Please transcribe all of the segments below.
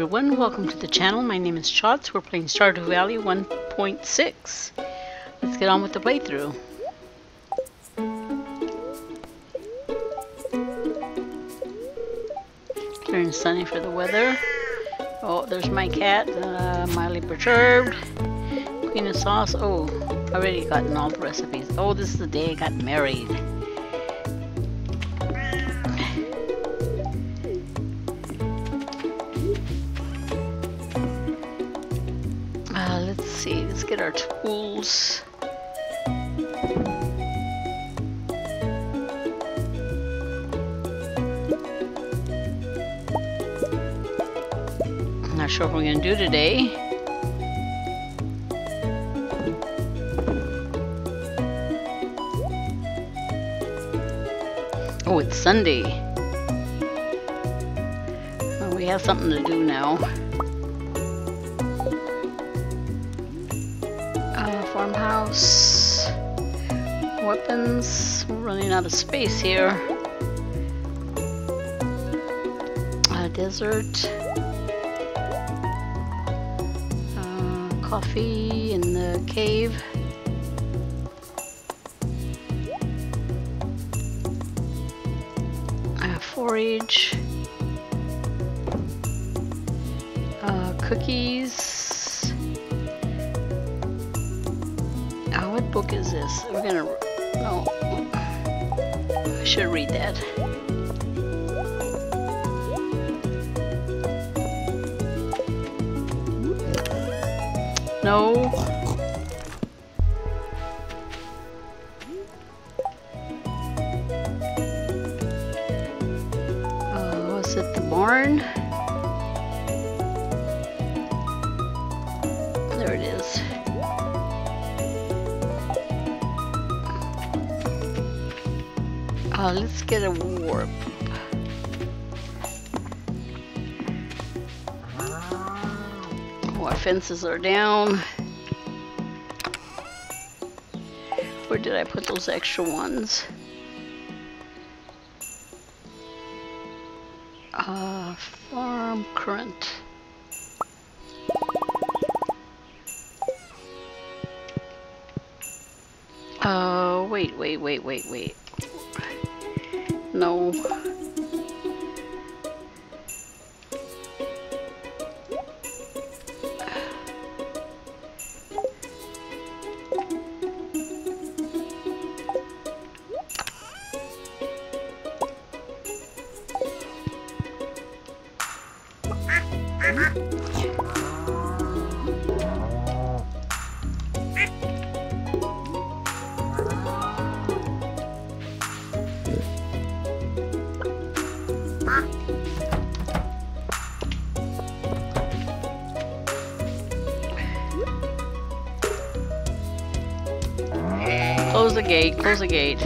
Everyone, welcome to the channel. My name is Chots. We're playing Stardew Valley 1.6. Let's get on with the playthrough. And sunny for the weather. Oh, there's my cat, uh, mildly perturbed. Queen of sauce. Oh, already gotten all the recipes. Oh, this is the day I got married. I'm not sure what we're gonna do today. Oh, it's Sunday. Well, we have something to do now. Farmhouse. Weapons. We're running out of space here. Uh, desert. Uh, coffee in the cave. Uh, forage. Cookies. Book is this? We're gonna. No. I should read that. No. Fences are down. Where did I put those extra ones? Uh, farm current. Uh, wait, wait, wait, wait, wait. No. Gate,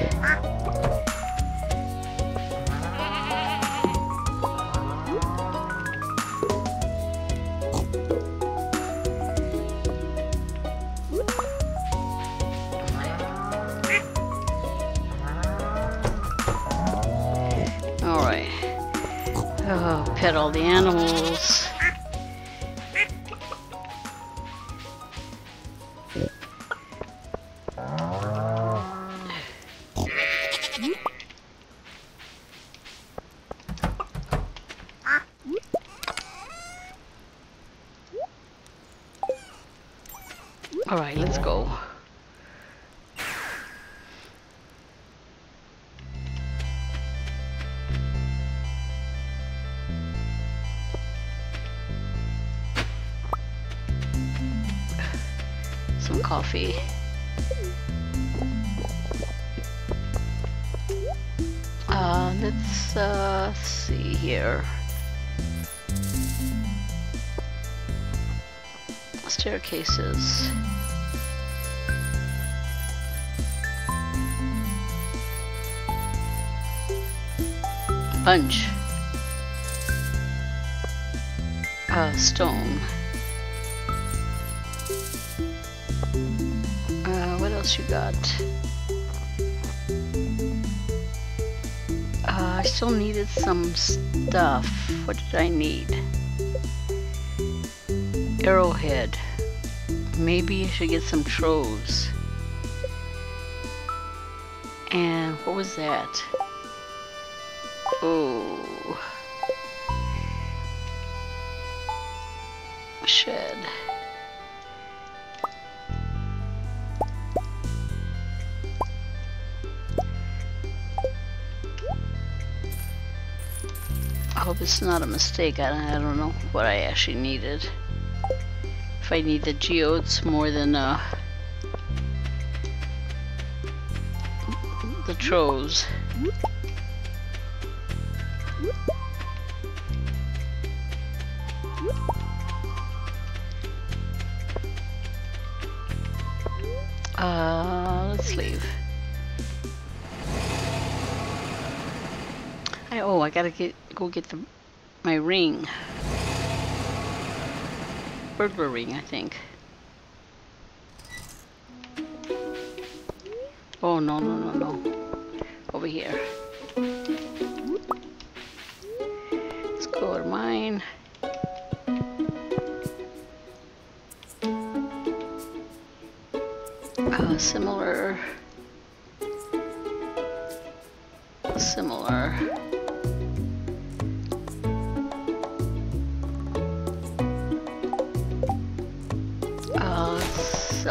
Some coffee. Uh, let's uh, see here. Staircases. Punch. Uh, stone. Else you got? Uh, I still needed some stuff. What did I need? Arrowhead. Maybe I should get some troves. And what was that? Oh. It's not a mistake. I, I don't know what I actually needed. If I need the geodes more than uh, the troves. Uh, let's leave. I, oh, I gotta get go get the my ring. Burglar ring, I think. Oh no no no no! Over here. Let's go to mine. Oh, similar. Similar.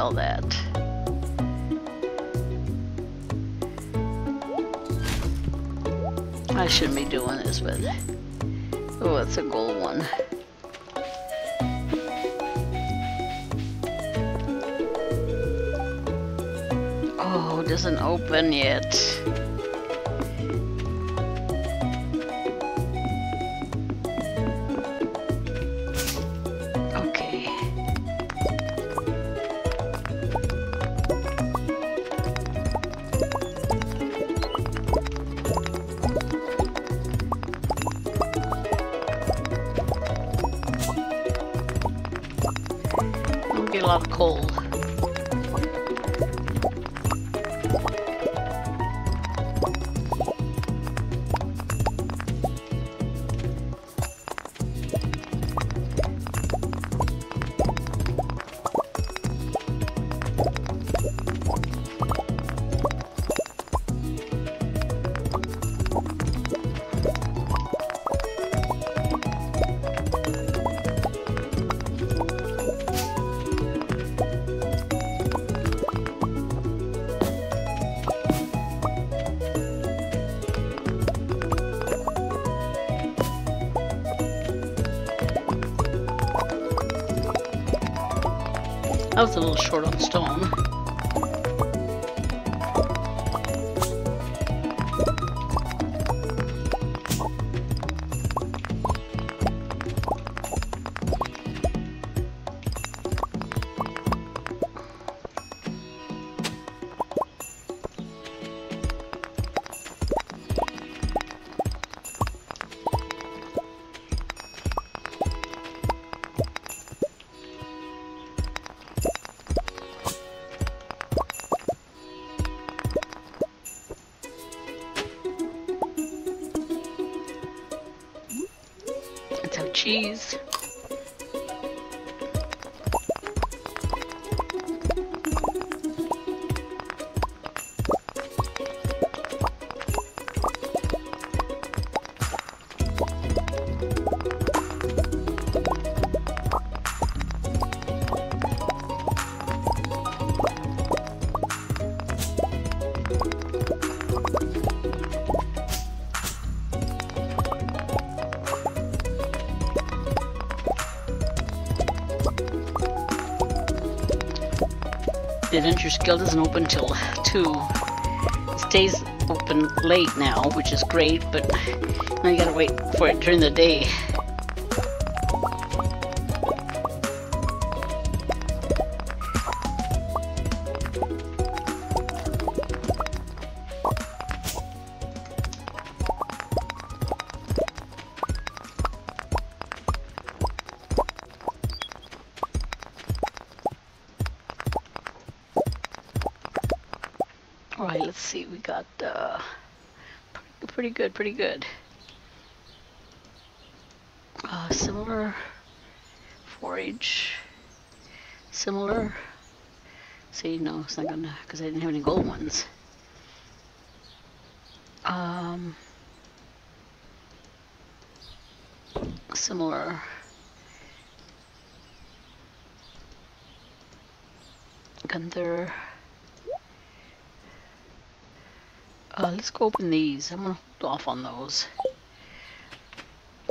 Sell that. I shouldn't be doing this, but oh, it's a gold one. Oh, it doesn't open yet. I'll get short on stone. Adventurers Guild doesn't open till 2. It stays open late now, which is great, but now you gotta wait for it during the day. Good, pretty good. Uh, similar forage. similar. See, no, it's not gonna, because I didn't have any gold ones. Um, similar. Gunther. Uh, let's go open these. I'm gonna hold off on those.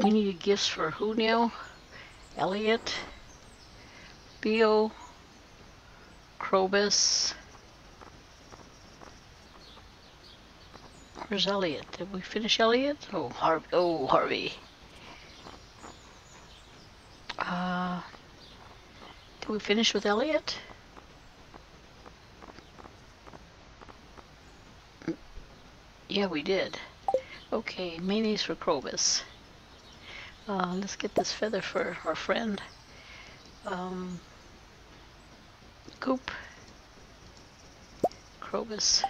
We need gifts for who now? Elliot, Leo, Krobus. Where's Elliot? Did we finish Elliot? Oh, Harvey. Oh, Harvey. Uh, did we finish with Elliot? Yeah, we did. Okay, mayonnaise for Krobus. Uh, let's get this feather for our friend. Um, Coop. Krobus.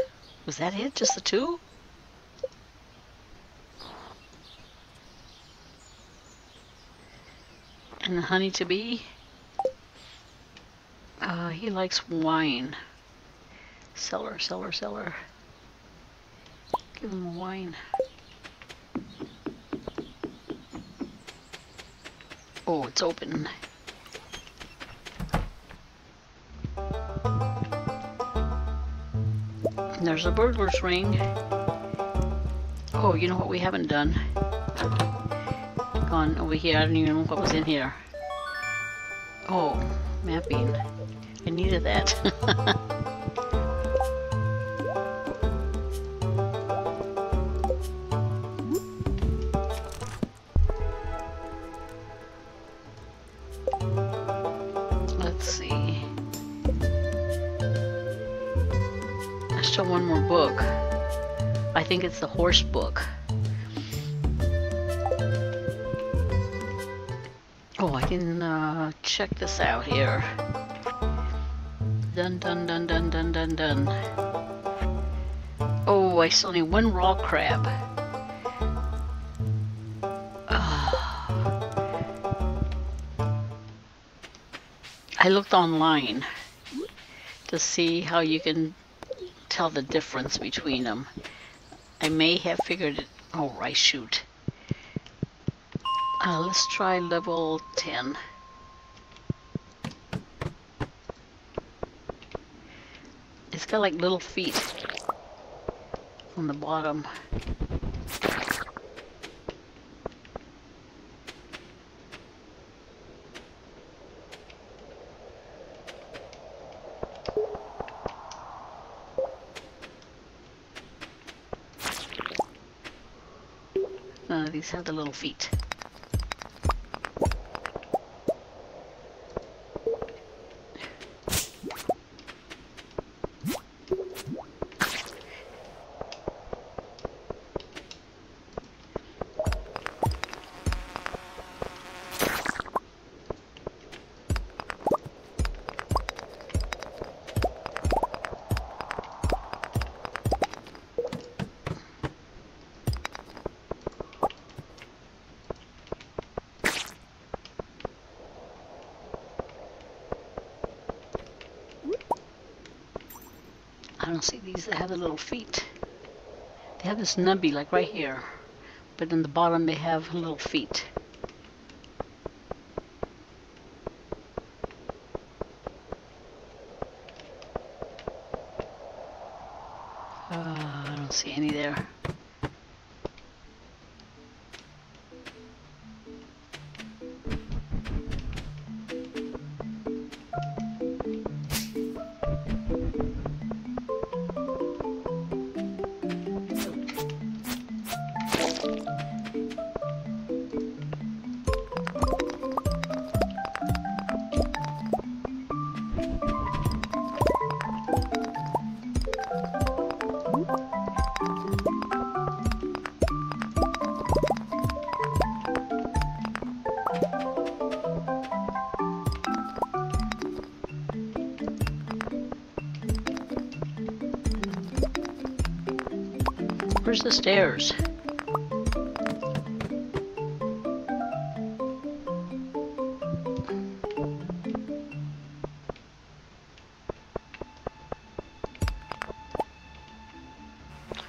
Was that it? Just the two? And the honey to be? Uh, he likes wine. Cellar, cellar, cellar. Give him wine. Oh, it's open. There's a burglar's ring. Oh, you know what we haven't done? Gone over here. I don't even know what was in here. Oh, mapping. I needed that. it's the horse book. Oh, I can uh, check this out here. Dun dun dun dun dun dun dun. Oh, I still need one raw crab. I looked online to see how you can tell the difference between them. I may have figured it. Oh, right, shoot. Uh, let's try level 10. It's got like little feet on the bottom. These have the little feet. These that have the little feet. They have this nubby like right here, but in the bottom they have little feet. Where's the stairs?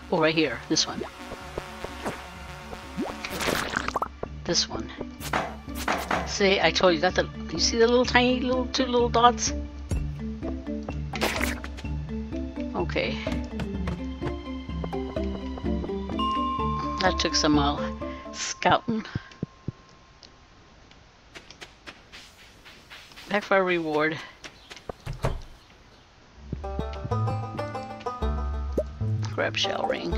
Oh, right here. This one. This one. See, I told you that. The, you see the little tiny little two little dots? Okay. That took some uh, scouting. Back for a reward. Crabshell ring.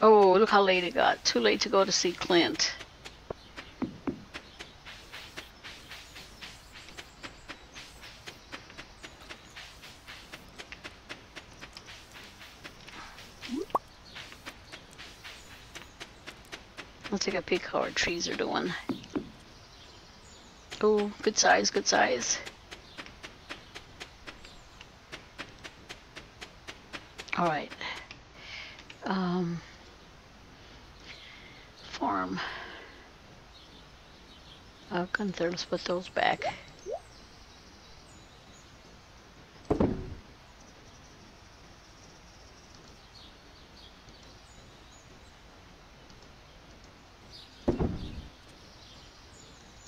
Oh, look how late it got. Too late to go to see Clint. I'll a peek how our trees are doing. Oh, good size, good size. All right. Um, farm. Gunther, let's put those back.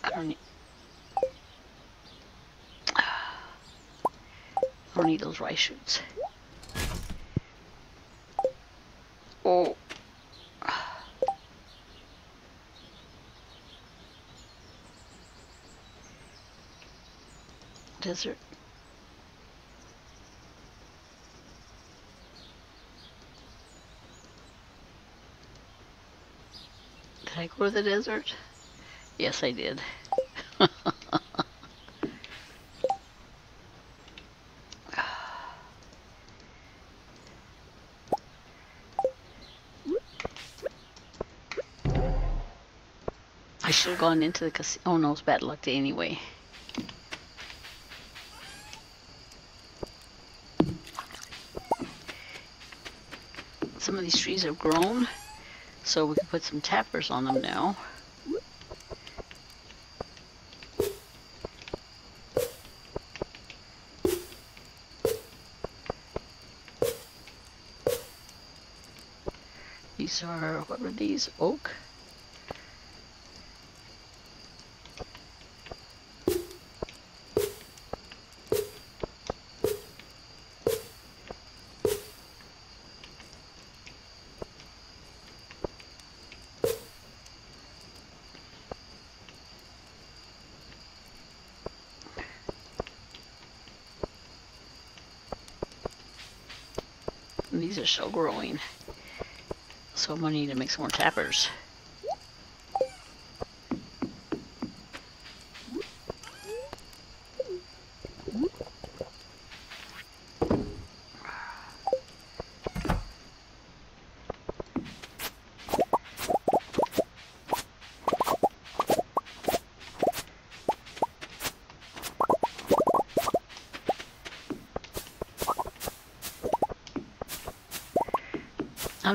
I don't need. I don't need those rice shoots. Oh. Desert. Did I go to the desert? Yes, I did. Gone into the casino. Oh no, it's bad luck day anyway. Some of these trees have grown, so we can put some tappers on them now. These are, what were these? Oak? And these are still growing. So I'm gonna need to make some more tappers.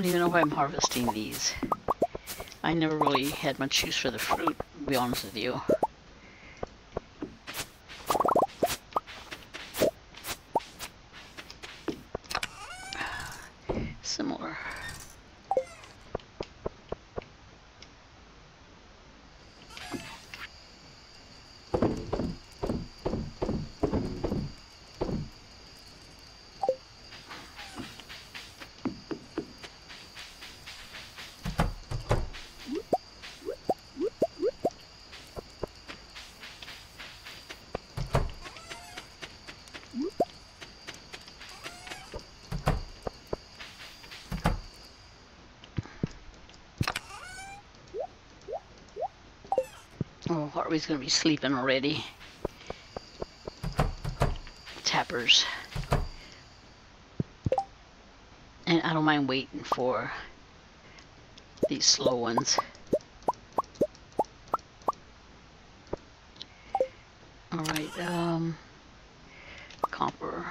Don't even know why I'm harvesting these. I never really had much use for the fruit, to be honest with you. Similar. Oh, Harvey's gonna be sleeping already. Tappers. And I don't mind waiting for these slow ones. Alright, um, copper.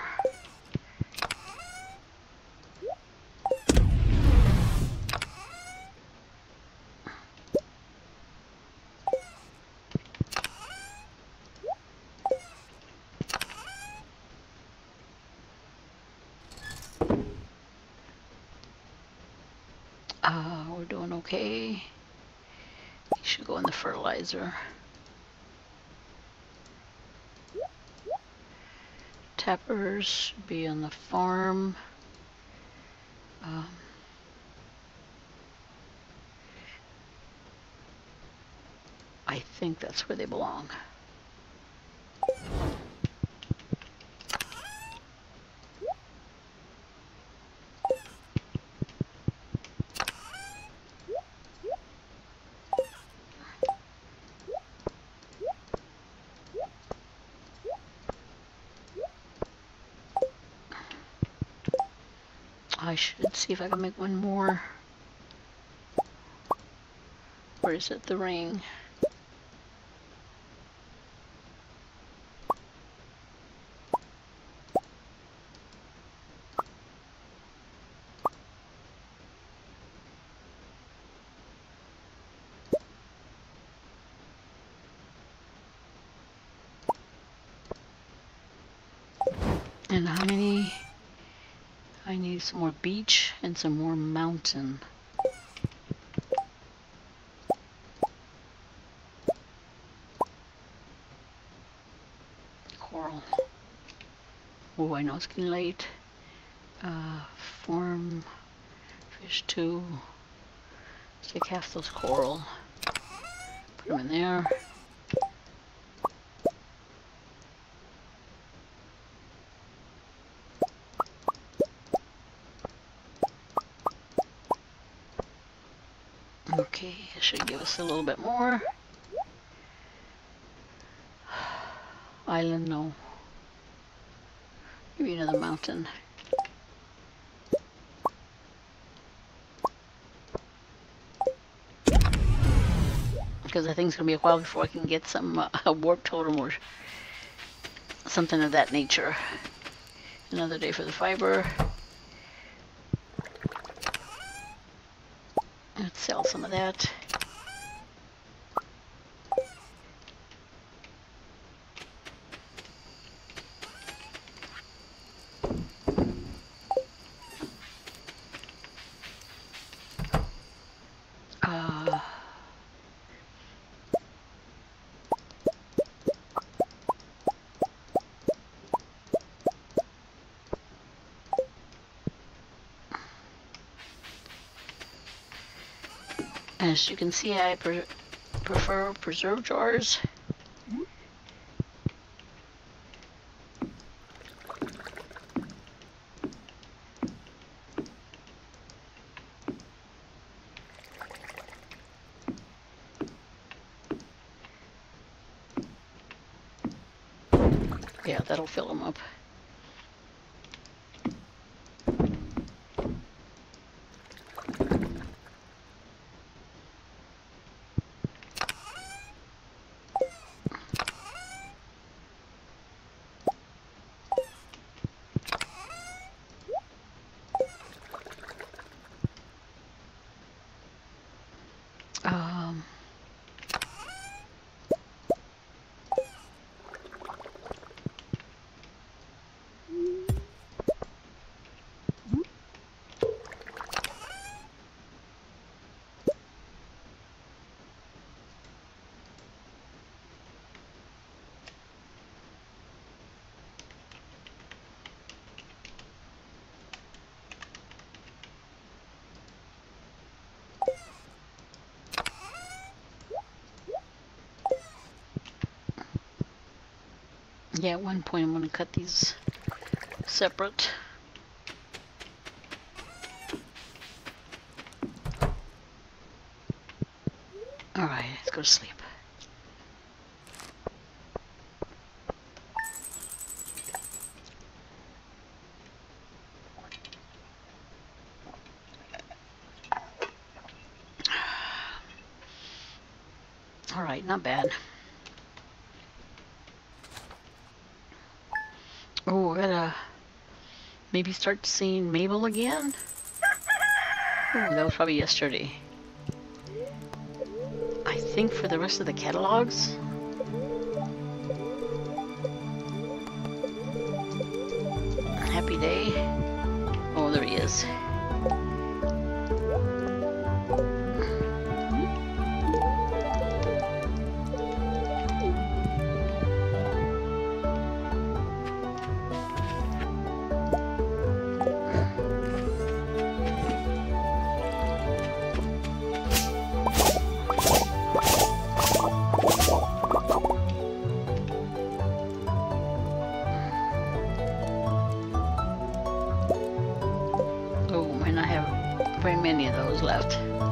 doing okay. You should go in the. Tappers be on the farm. Um, I think that's where they belong. I should see if I can make one more. Where is it? The ring. And how many? I need some more beach and some more mountain. Coral. Oh, I know it's getting late. Uh, form fish two. Take half those coral. Put them in there. Okay, it should give us a little bit more. Island, no. Maybe another mountain. Because I think it's going to be a while before I can get some uh, warp totem or something of that nature. Another day for the fiber. Let's sell some of that. As you can see, I pre prefer preserve jars. Yeah, that'll fill them up. Um, yeah, at one point I'm going to cut these separate. Alright, let's go to sleep. Alright, not bad. Oh, I gotta maybe start seeing Mabel again. Oh, that was probably yesterday. I think for the rest of the catalogs. Happy day. Oh, there he is. very many of those left.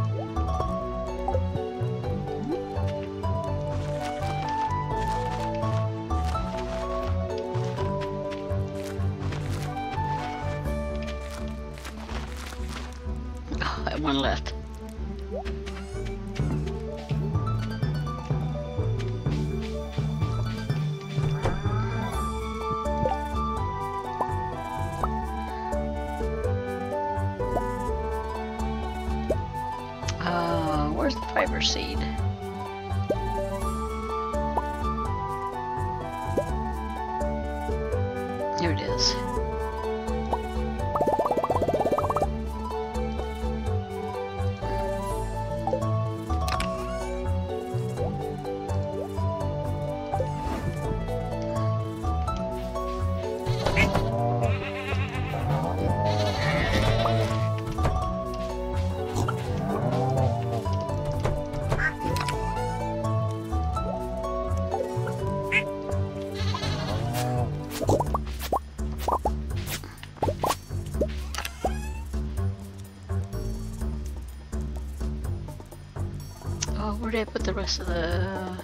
The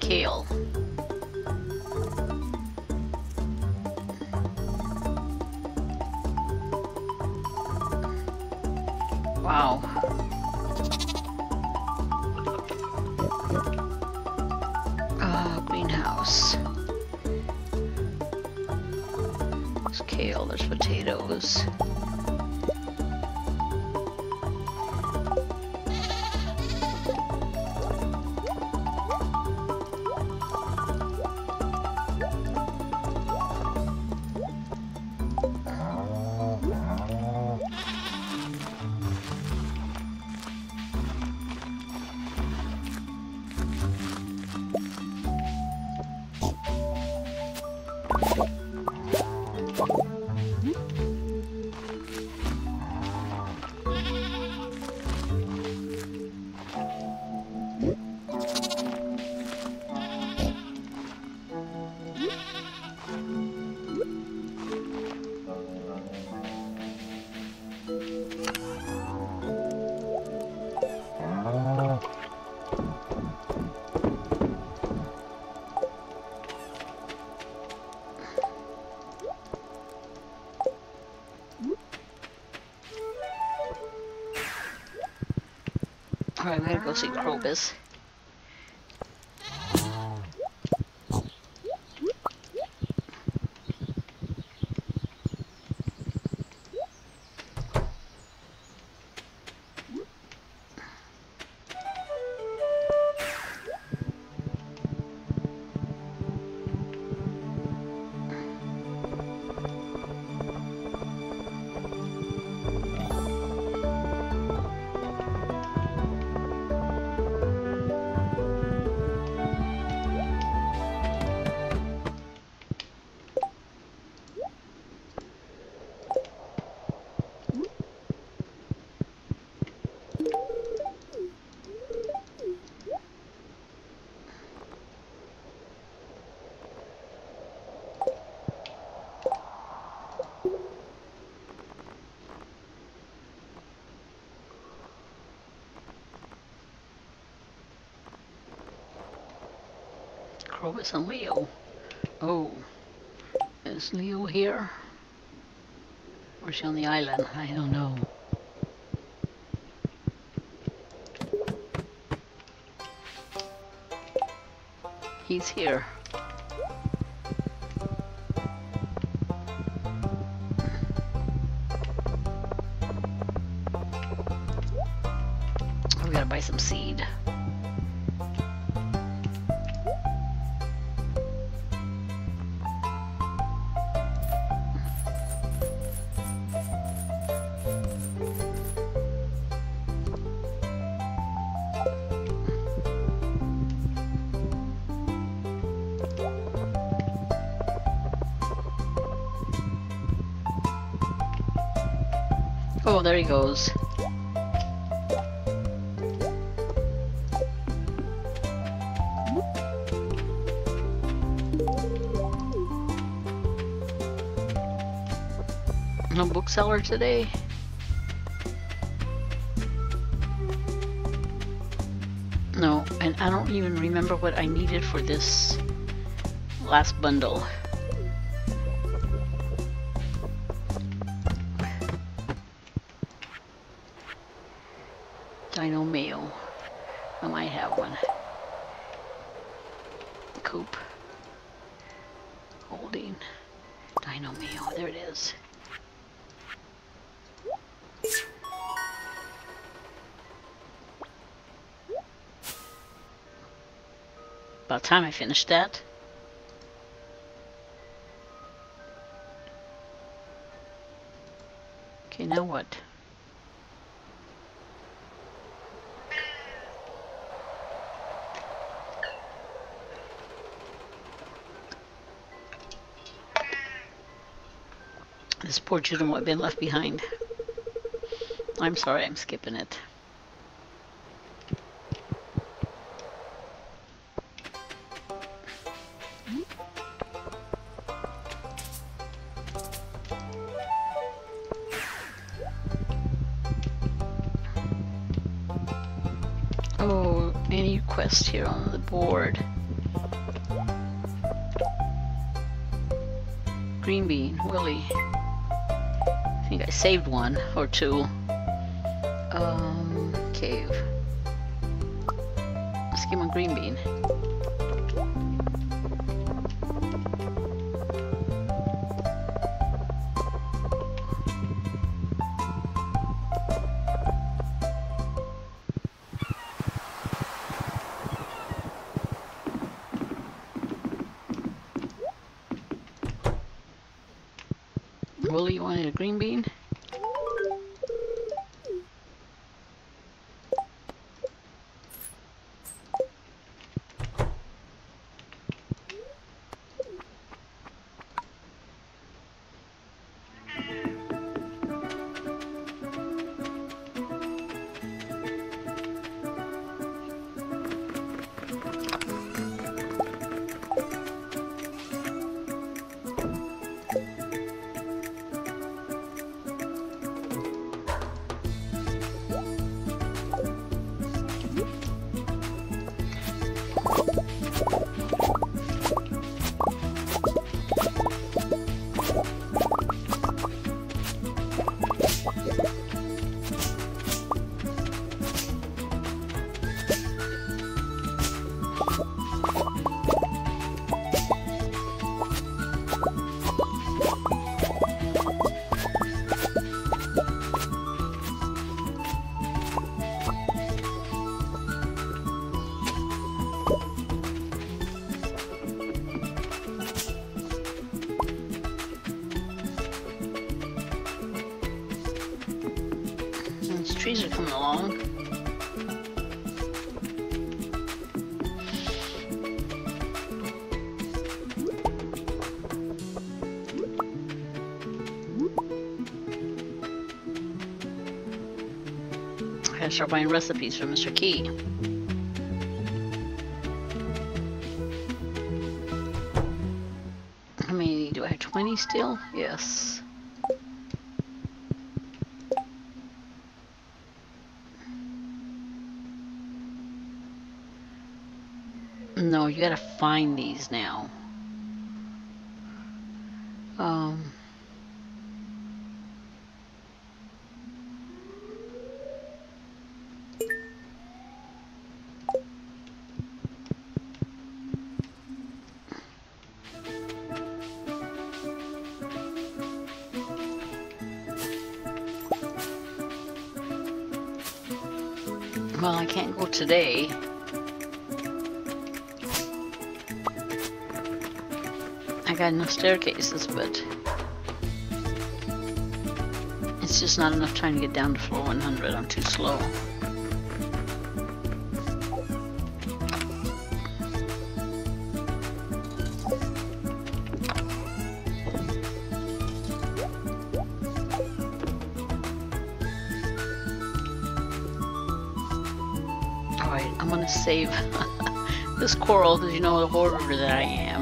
kale? Wow. Uh, greenhouse. There's kale, there's potatoes. We gotta go see Krobus. Krobus and Leo. Oh, is Leo here? Or is she on the island? I don't know. He's here. Oh, there he goes. No bookseller today. No, and I don't even remember what I needed for this last bundle. Time I finished that. Okay, now what? This poor Judah might have been left behind. I'm sorry, I'm skipping it. Oh, any quest here on the board? Green bean, Willy. I think I saved one or two. Um, cave. Let's give him a green bean. Start buying recipes from Mr. Qi. How many do I have? 20 still? Yes. No, you gotta find these now. Well, I can't go today. I got enough staircases, but it's just not enough time to get down to floor 100. I'm too slow. Save this coral because you know the hoarder that I am.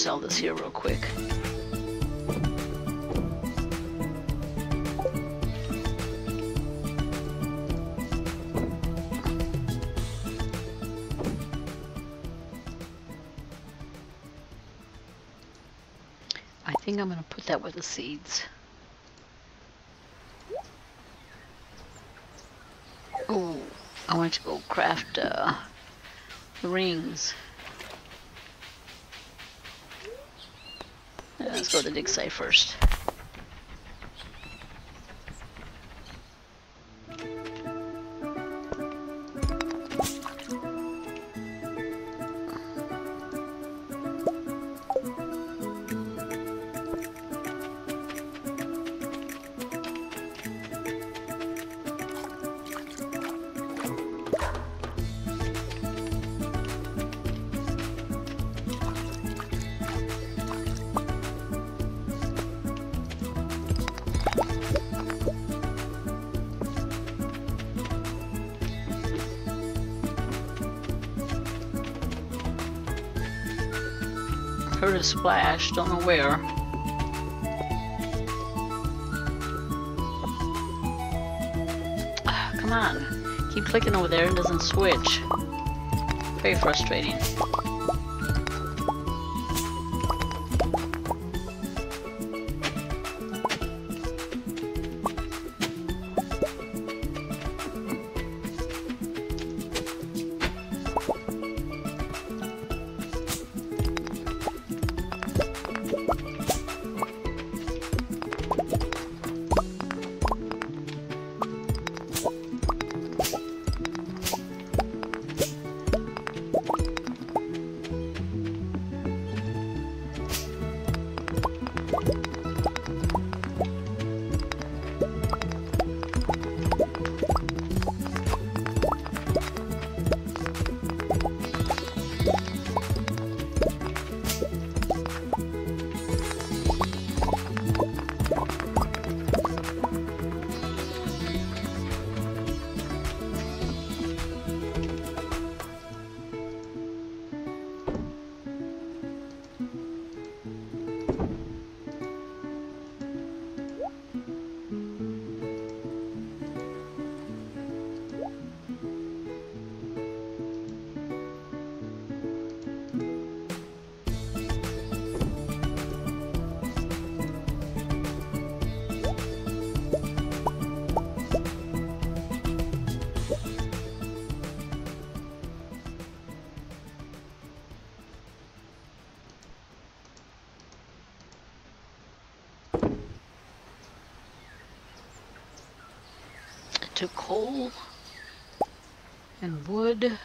Sell this here real quick. I think I'm gonna put that with the seeds. Oh, I want to go craft uh, rings. Yeah, let's go to the dig site first. Heard a splash, don't know where. Ah, come on. Keep clicking over there and doesn't switch. Very frustrating. To coal and wood.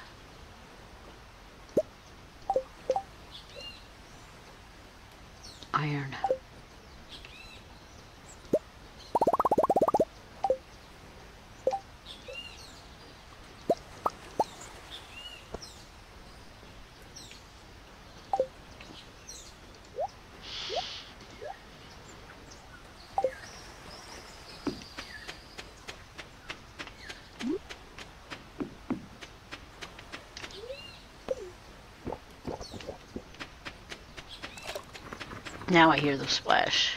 Now I hear the splash.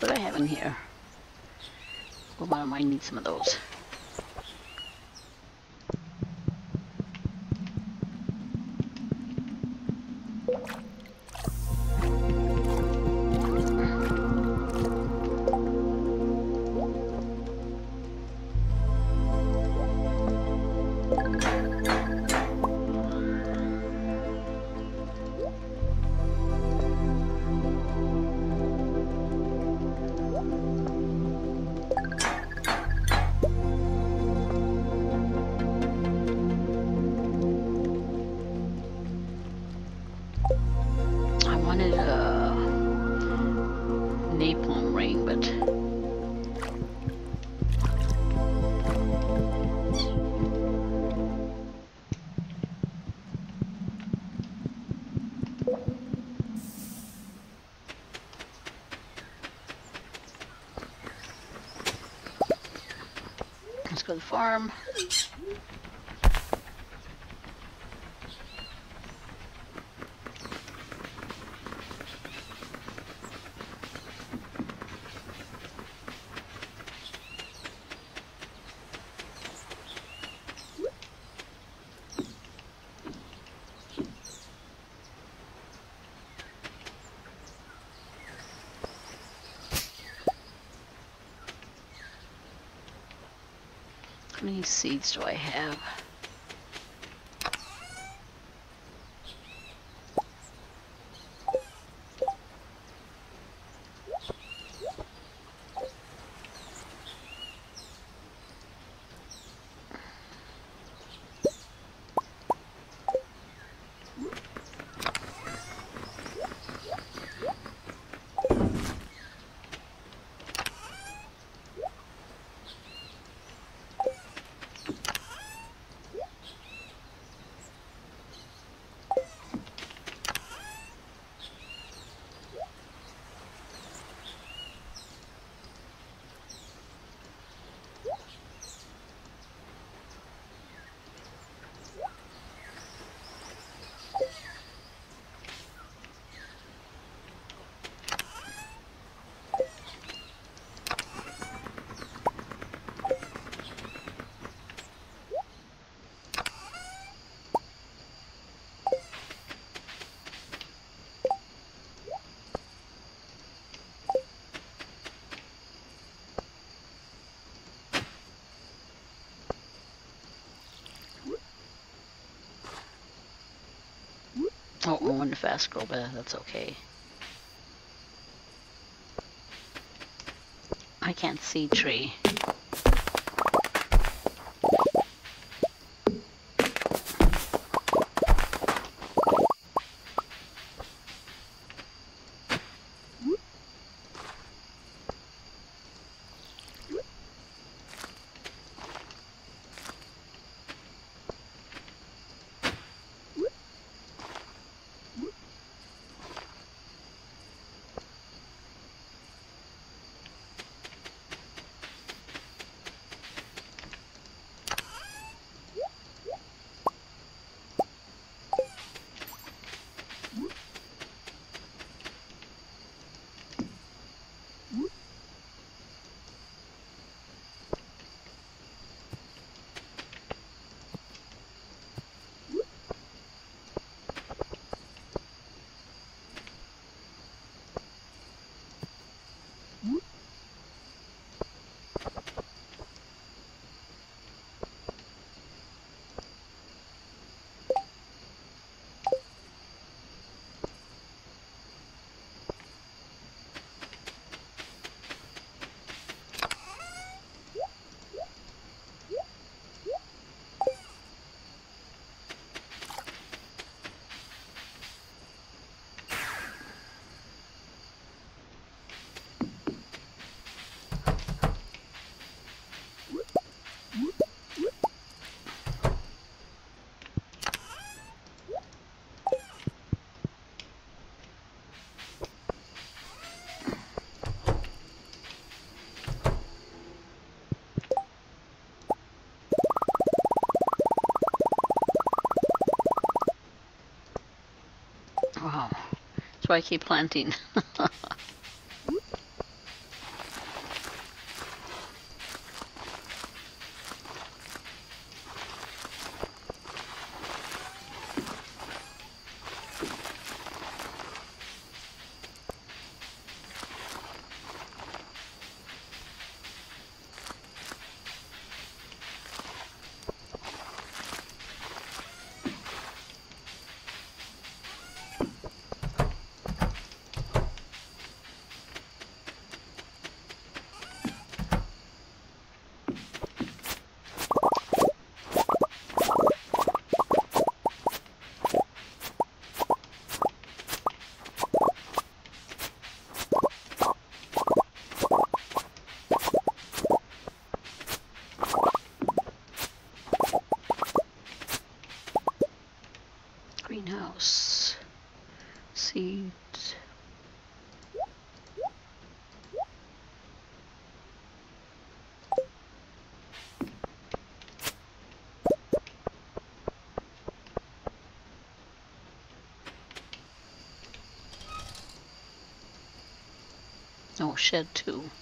What do I have in here? Well, I might need some of those. The farm. How many seeds do I have? Oh, oh one fast grow, but that's okay. I can't see tree. Why I keep planting. shed two.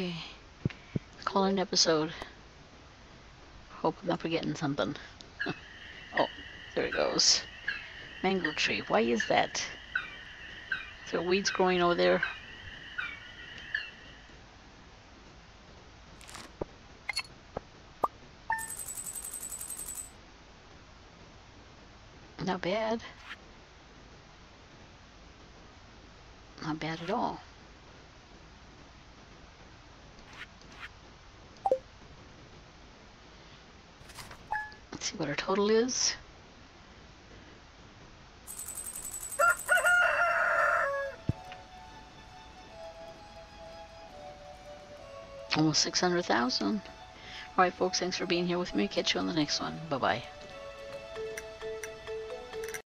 Okay. Call an episode. Hope I'm not forgetting something. oh, there it goes. Mango tree. Why is that? Is there weeds growing over there? Almost 600,000. Alright folks, thanks for being here with me. Catch you on the next one. Bye-bye.